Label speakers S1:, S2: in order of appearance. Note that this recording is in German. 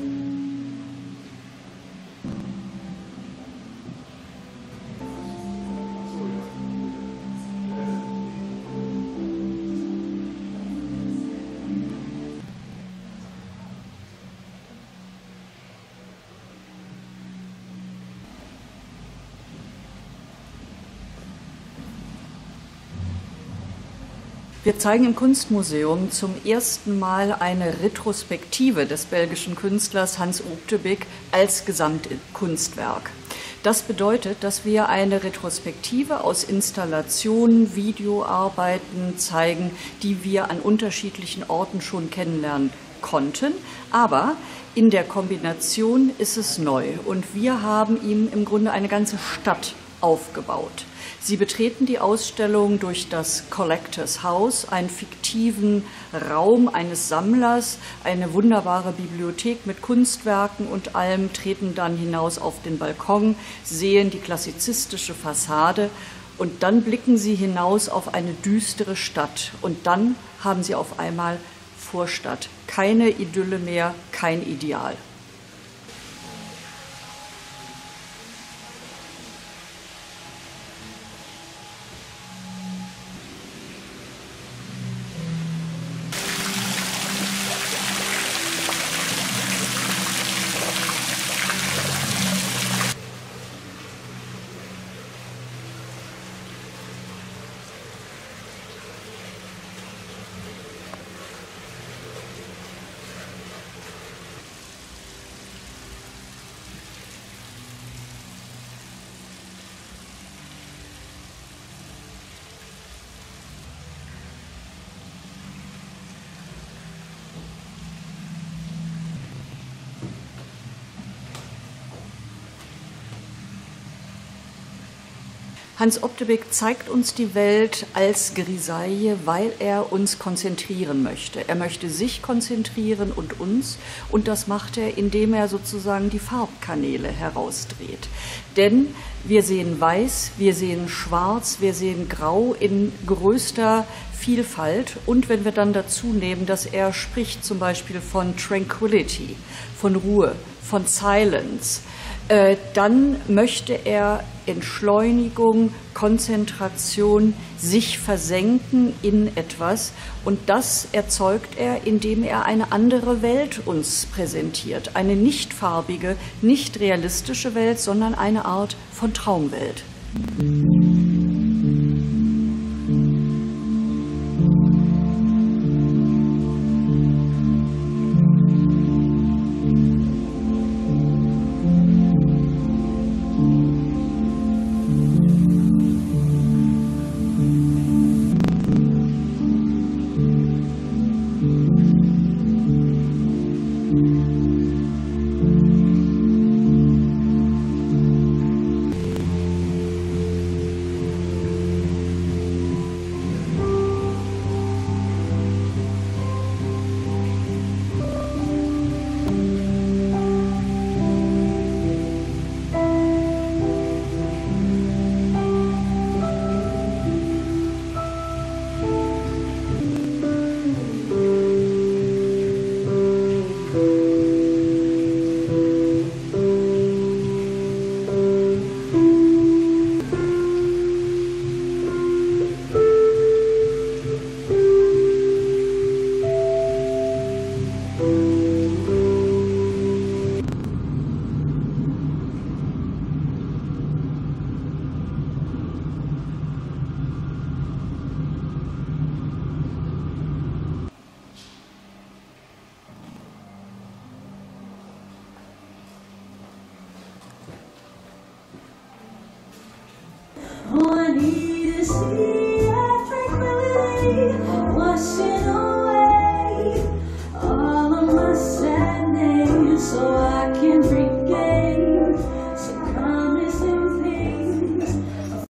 S1: Thank you. Wir zeigen im Kunstmuseum zum ersten Mal eine Retrospektive des belgischen Künstlers Hans Optebik als Gesamtkunstwerk. Das bedeutet, dass wir eine Retrospektive aus Installationen, Videoarbeiten zeigen, die wir an unterschiedlichen Orten schon kennenlernen konnten. Aber in der Kombination ist es neu und wir haben ihm im Grunde eine ganze Stadt aufgebaut. Sie betreten die Ausstellung durch das Collectors House, einen fiktiven Raum eines Sammlers, eine wunderbare Bibliothek mit Kunstwerken und allem, treten dann hinaus auf den Balkon, sehen die klassizistische Fassade und dann blicken Sie hinaus auf eine düstere Stadt und dann haben Sie auf einmal Vorstadt. Keine Idylle mehr, kein Ideal. Hans Optebek zeigt uns die Welt als Grisaille, weil er uns konzentrieren möchte. Er möchte sich konzentrieren und uns und das macht er, indem er sozusagen die Farbkanäle herausdreht. Denn wir sehen weiß, wir sehen schwarz, wir sehen grau in größter Vielfalt und wenn wir dann dazu nehmen, dass er spricht zum Beispiel von Tranquility, von Ruhe, von Silence, äh, dann möchte er Entschleunigung, Konzentration, sich versenken in etwas. Und das erzeugt er, indem er eine andere Welt uns präsentiert. Eine nicht farbige, nicht realistische Welt, sondern eine Art von Traumwelt.